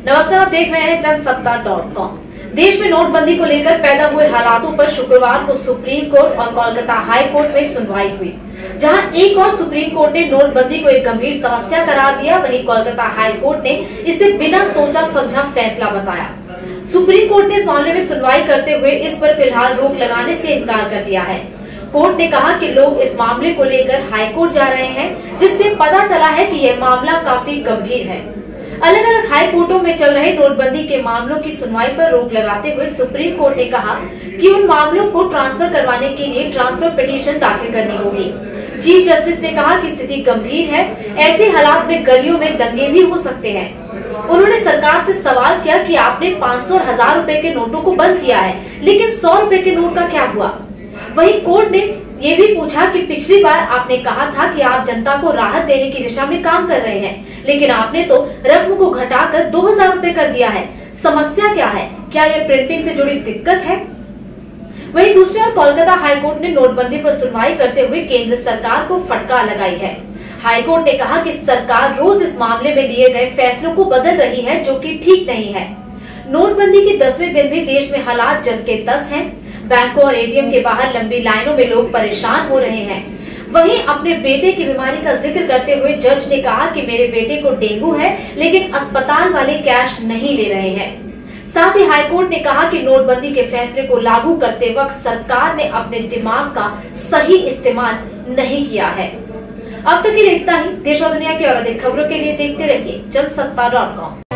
नमस्कार, आप देख रहे हैं जनसत्ता डॉट कॉम देश में नोटबंदी को लेकर पैदा हुए हालातों पर शुक्रवार को सुप्रीम कोर्ट और कोलकाता हाई कोर्ट में सुनवाई हुई, जहाँ एक और सुप्रीम कोर्ट ने नोटबंदी को एक गंभीर समस्या करार दिया। वहीं कोलकाता हाई कोर्ट ने इसे बिना सोचा समझा फैसला बताया। सुप्रीम कोर्ट ने इस मामले में सुनवाई करते हुए इस पर फ़िलहाल रोक लगाने से इनकार कर दिया है। कोर्ट ने कहा कि लोग इस मामले को लेकर हाई कोर्ट जा रहे हैं, जिससे पता चला है कि यह मामला काफ़ी गंभीर है। अलग अलग हाई कोर्टों में चल रहे नोटबंदी के मामलों की सुनवाई पर रोक लगाते हुए सुप्रीम कोर्ट ने कहा कि उन मामलों को ट्रांसफ़र करवाने के लिए ट्रांसफ़र पिटीशन दाखिल करनी होगी। चीफ जस्टिस ने कहा कि स्थिति गंभीर है। ऐसे हालात में गलियों में दंगे भी हो सकते हैं। उन्होंने सरकार से सवाल किया कि आपने 500 और हज़ार रूपए के नोटों को बंद किया है, लेकिन सौ रूपए के नोट का क्या हुआ? वही कोर्ट ने ये भी पूछा कि पिछली बार आपने कहा था कि आप जनता को राहत देने की दिशा में काम कर रहे हैं, लेकिन आपने तो रकम को घटाकर दो हज़ार रूपए कर दिया है। समस्या क्या है? क्या ये प्रिंटिंग से जुड़ी दिक्कत है? वहीं दूसरी ओर कोलकाता हाईकोर्ट ने नोटबंदी पर सुनवाई करते हुए केंद्र सरकार को फटकार लगाई है। हाईकोर्ट ने कहा कि सरकार रोज इस मामले में लिए गए फैसलों को बदल रही है, जो कि ठीक नहीं है। नोटबंदी के दसवें दिन भी देश में हालात जस के तस हैं। बैंकों और एटीएम के बाहर लंबी लाइनों में लोग परेशान हो रहे हैं। वहीं अपने बेटे की बीमारी का ज़िक्र करते हुए जज ने कहा कि मेरे बेटे को डेंगू है, लेकिन अस्पताल वाले कैश नहीं ले रहे हैं। साथ ही हाईकोर्ट ने कहा कि नोटबंदी के फैसले को लागू करते वक्त सरकार ने अपने दिमाग का सही इस्तेमाल नहीं किया है। अब तक के लिए इतना ही। देश और दुनिया की और अधिक खबरों के लिए देखते रहिए जनसत्ता डॉट कॉम।